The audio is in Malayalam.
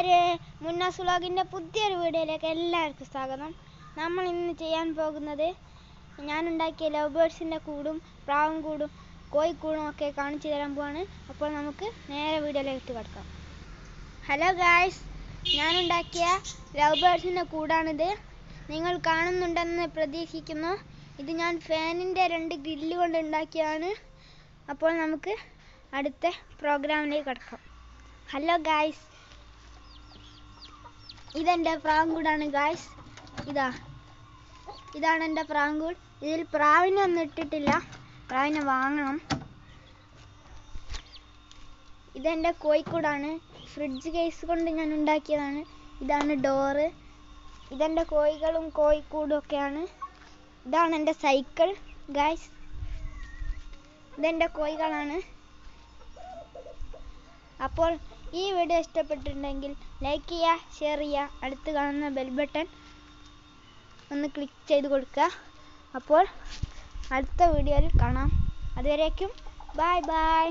ഷാസ് വ്ളോഗിന്റെ പുതിയൊരു വീഡിയോയിലേക്ക് എല്ലാവർക്കും സ്വാഗതം. നമ്മൾ ഇന്ന് ചെയ്യാൻ പോകുന്നത് ഞാൻ ഉണ്ടാക്കിയ ലവ് ബേർഡ്സിന്റെ കൂടും പ്രാവും കൂടും കോഴിക്കൂടും ഒക്കെ കാണിച്ചു തരാൻ പോവാണ്. അപ്പോൾ നമുക്ക് നേരെ വീഡിയോയിലേക്ക് കിടക്കാം. ഹലോ ഗായ്സ് ഞാൻ ഉണ്ടാക്കിയ ലവ് ബേർഡ്സിന്റെ കൂടാണിത്. നിങ്ങൾ കാണുന്നുണ്ടെന്ന് പ്രതീക്ഷിക്കുന്നു. ഇത് ഞാൻ ഫാനിന്റെ രണ്ട് ഗ്രില്ല് കൊണ്ട് ഉണ്ടാക്കിയാണ് അപ്പോൾ നമുക്ക് അടുത്ത പ്രോഗ്രാമിലേക്ക് കിടക്കാം. ഹലോ ഗായ്സ് ഇതെന്റെ പ്രാങ്കൂടാണ് ഗായ്സ് ഇതാ. ഇതാണ് എന്റെ പ്രാങ്കൂട്. ഇതിൽ പ്രാവിനെ ഒന്നും ഇട്ടിട്ടില്ല. പ്രാവിനെ വാങ്ങണം. ഇതെന്റെ കോഴിക്കൂടാണ്. ഫ്രിഡ്ജ് കേസ് കൊണ്ട് ഞാൻ ഉണ്ടാക്കിയതാണ്. ഇതാണ് ഡോറ് ഇതെന്റെ കോഴികളും കോഴിക്കൂടും ഒക്കെയാണ്. ഇതാണ് എന്റെ സൈക്കിൾ ഗായ്സ് ഇതെന്റെ കോഴികളാണ്. അപ്പോൾ ഈ വീഡിയോ ഇഷ്ടപ്പെട്ടിട്ടുണ്ടെങ്കിൽ ലൈക്ക് ചെയ്യുക ഷെയർ ചെയ്യുക. അടുത്ത് കാണുന്ന ബെൽ ബട്ടൺ ഒന്ന് ക്ലിക്ക് ചെയ്ത് കൊടുക്കുക. അപ്പോൾ അടുത്ത വീഡിയോയിൽ കാണാം. അതുവരേക്കും ബായ് ബൈ